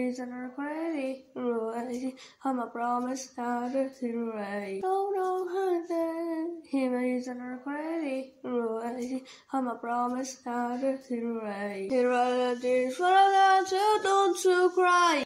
reason or crazy. I'm a promise, not a theory. Oh no, hunting. Him a reason or crazy. I'm a promise, not to theory. Here are the things for that you don't you cry.